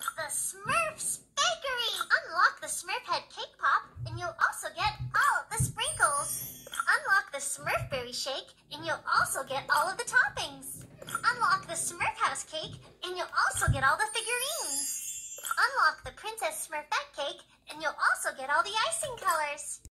The Smurfs Bakery! Unlock the Smurf Head Cake Pop, and you'll also get all of the sprinkles. Unlock the Smurf Berry Shake, and you'll also get all of the toppings. Unlock the Smurf House Cake, and you'll also get all the figurines. Unlock the Princess Smurfette Cake, and you'll also get all the icing colors.